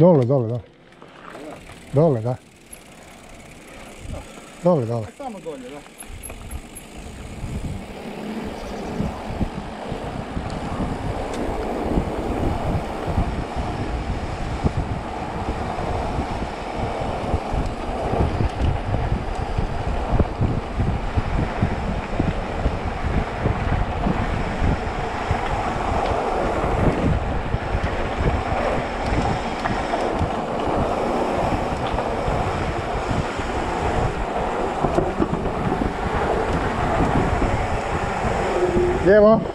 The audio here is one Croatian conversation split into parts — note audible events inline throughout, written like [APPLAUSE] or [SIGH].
dole. Dole, dole. Dole, da. Dole, dole. Samo dolje, da. llevo.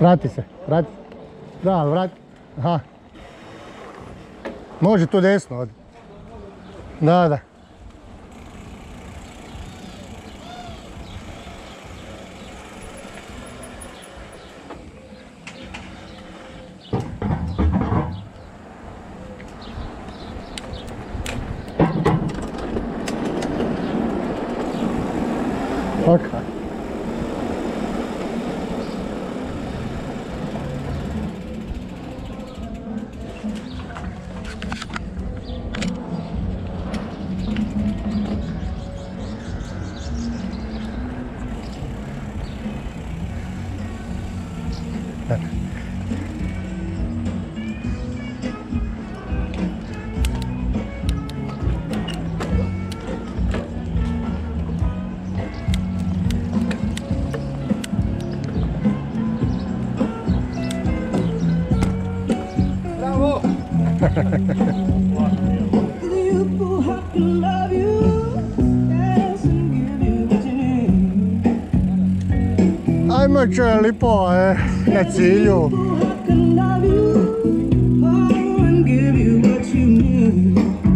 Vrati se, vrati. Da, vrati. Aha. Može tu desno, odi. Da, da. Ok. Bravo! [LAUGHS] [LAUGHS] You have to love you, problema cioè li po eh, eh na I wouldn't give you what you need.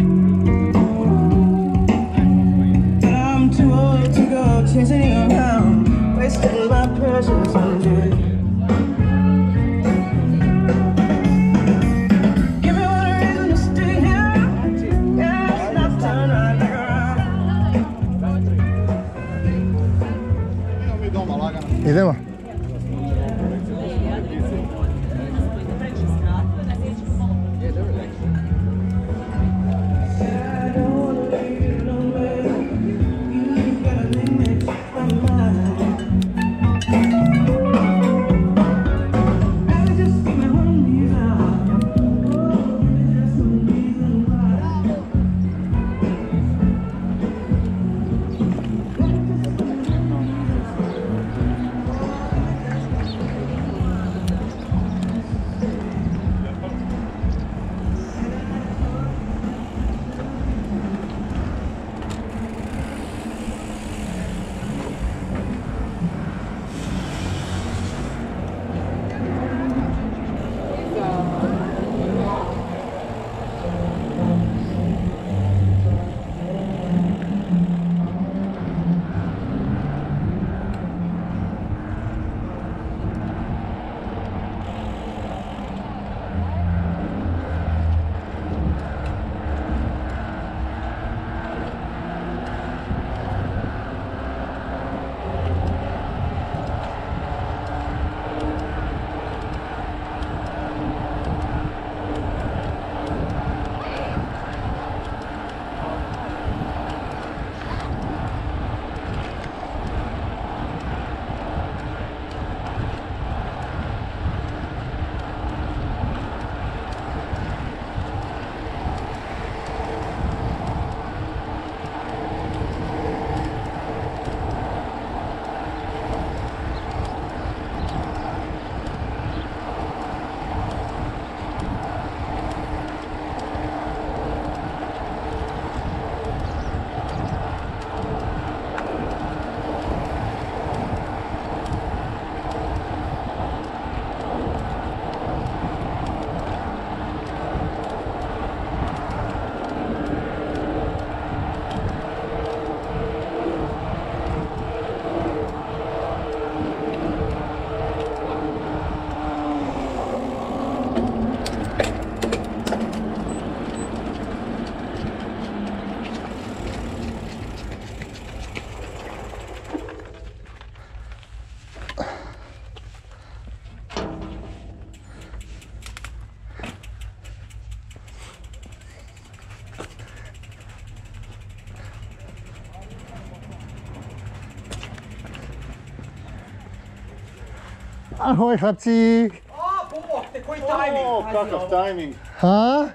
Ahoj chlapci. Oh, pomohte, koj timing. Oh, kakav timing. Ha?